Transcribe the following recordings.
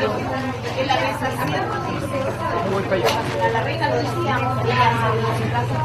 En la la reina lo decíamos, ella se casa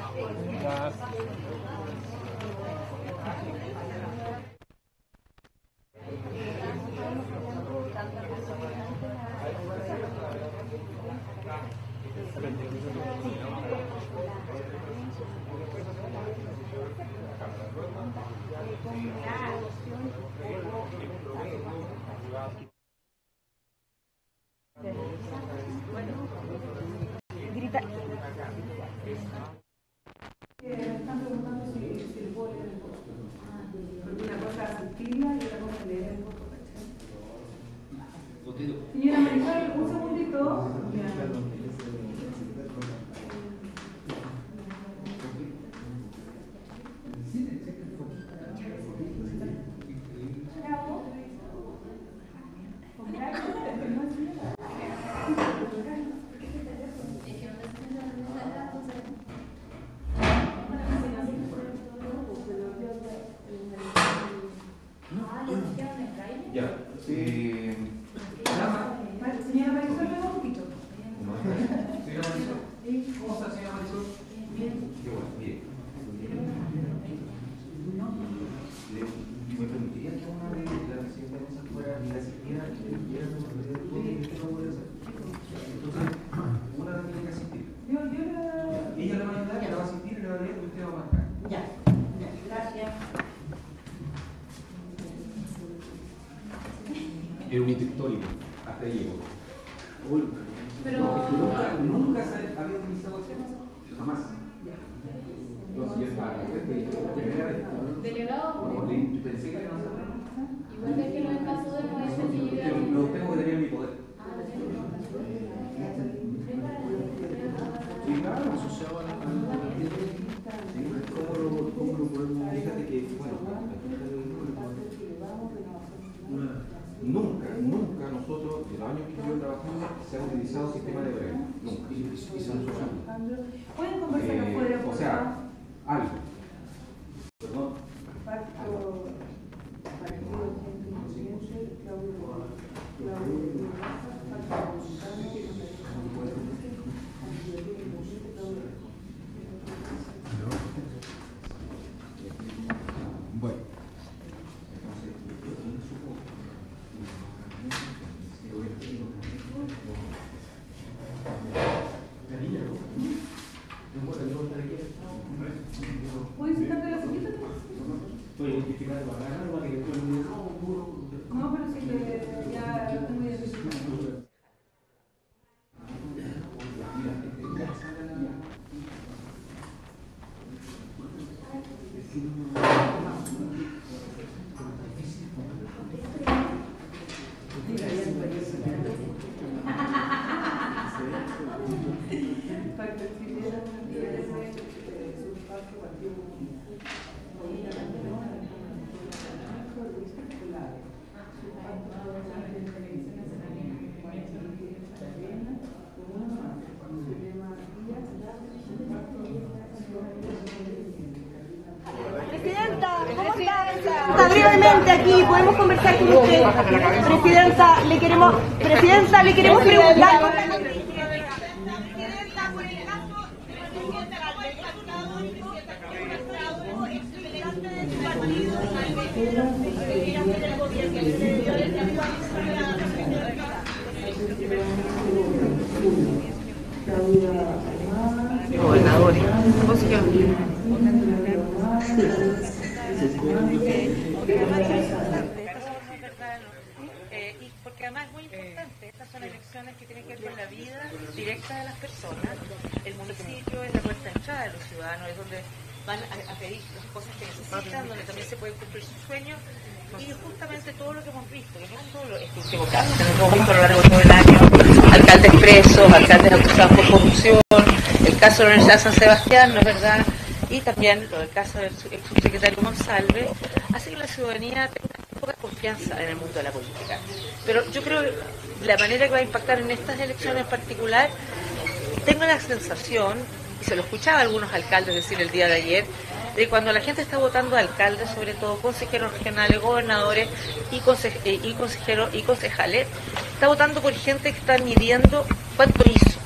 好的。Señora Marisol, un segundito. Ya. Eh, llama. Señora Marisol, ven un poquito. Señora Marisol. ¿Cómo está, señora Marisol? Qué bueno, bien. Le- ¿Me permitiría que una de las presidenta de mesa fuera y la asistiera y le diera su todo y que no puede hacer? Entonces, una de tiene que asistir. Yo, yo la... Ella le va a ayudar, ella va a asistir y le va a leer y usted va a marcar. Ya, ya, gracias. Era un hito histórico, hasta ahí llegó. Pero... nunca, nunca se había utilizado tema, jamás. Entonces primera vez. Delegado, pensé que no se igual que en el caso de Moisés y yo Pero lo tengo que tener en mi poder. Sí, claro, asociado al al- Sí, ¿Cómo lo, cómo lo podemos? Fíjate que, bueno, nunca nosotros, en los años que yo trabajando, se ha utilizado sistema de breve. Nunca. Y, se usando. ¿Pueden conversar afuera, Eh, por o sea, algo. No, pero sí que ya está? Está brevemente aquí, podemos conversar con usted. Presidenta, le queremos, Presidenta, le queremos preguntar. Claudia porque además es muy importante, estas son elecciones que tienen que ver con la vida directa de las personas. El municipio es la puerta de entrada de los ciudadanos, es donde van a, pedir las cosas que necesitan, donde también se pueden cumplir sus sueños. Y justamente todo lo que hemos visto, que no es solo este último caso, que hemos visto a lo largo de todo el año, alcaldes presos, alcaldes acusados por corrupción, el caso de la Universidad de San Sebastián, ¿no es verdad? Y también lo del caso del subsecretario Monsalve, hace que la ciudadanía tenga poca confianza en el mundo de la política. Pero yo creo que la manera que va a impactar en estas elecciones en particular, tengo la sensación, y se lo escuchaba a algunos alcaldes decir el día de ayer, de cuando la gente está votando a alcaldes, sobre todo consejeros regionales, gobernadores y, eh, consejeros y concejales, está votando por gente que está midiendo cuánto hizo,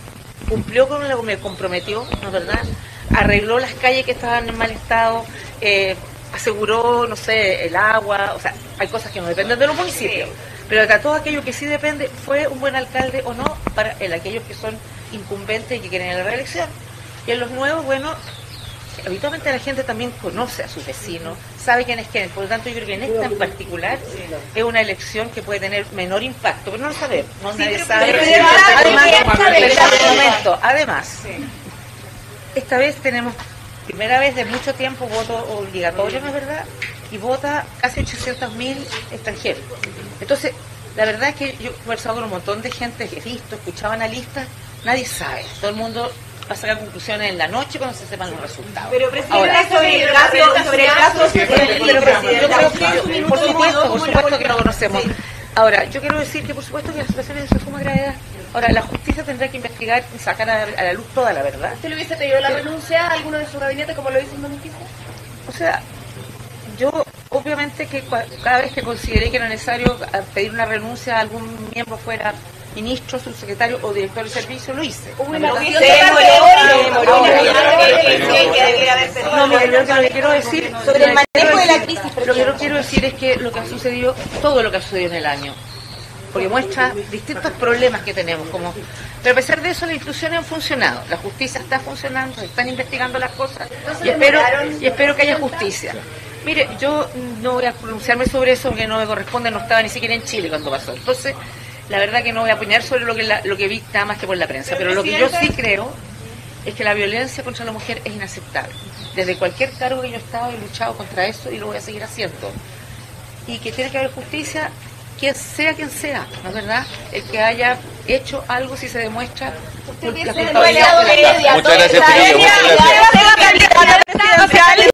cumplió con lo que me comprometió, ¿no es verdad? Arregló las calles que estaban en mal estado, eh, aseguró, no sé, el agua, o sea, hay cosas que no dependen de los municipios, pero de todo aquello que sí depende, ¿fue un buen alcalde o no para el, aquellos que son incumbentes y que quieren la reelección? Y en los nuevos, bueno, habitualmente la gente también conoce a sus vecinos, sabe quién es quién, por lo tanto yo creo que en esta en particular es una elección que puede tener menor impacto, pero no lo sabemos, no nadie sabe. pero además, esta vez tenemos, primera vez de mucho tiempo, voto obligatorio, ¿no es verdad? Y vota casi 800.000 extranjeros. Entonces, la verdad es que yo he conversado con un montón de gente que he visto, escuchaba analistas, nadie sabe. Todo el mundo va a sacar conclusiones en la noche cuando se sepan los resultados. Pero presidenta, Ahora, sobre el caso, sobre el caso yo creo que- por supuesto, medio, por ¿cómo la que lo conocemos. Ahora, yo quiero decir que por supuesto que las situaciones de suma gravedad. Ahora, la justicia tendrá que investigar y sacar a, a la luz toda la verdad. ¿Usted le hubiese pedido la renuncia a alguno de su gabinete como lo hizo en 2015? O sea, yo obviamente que cada vez que consideré que era necesario a- pedir una renuncia a algún miembro fuera ministro, subsecretario o director de servicio, lo hice. No, de- demoró. No, mire, lo que que quiero decir Sobre el manejo de la crisis, Lo que quiero decir es que lo que ha sucedido, todo lo que ha sucedido en el año, porque muestra distintos problemas que tenemos, como pero a pesar de eso las instituciones han funcionado, la justicia está funcionando, se están investigando las cosas y espero, y espero que haya justicia. Mire, yo no voy a pronunciarme sobre eso porque no me corresponde, no estaba ni siquiera en Chile cuando pasó. Entonces, la verdad que no voy a apuñar sobre lo que, la- lo que vi nada más que por la prensa, pero lo que yo sí creo es que la violencia contra la mujer es inaceptable. Desde cualquier cargo que yo he estado he luchado contra eso y lo voy a seguir haciendo. Y que tiene que haber justicia, quien sea quien sea, ¿no es verdad? El que haya hecho algo si se demuestra la culpabilidad Muchas gracias,